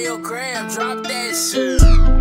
Mario Graham, drop that shit.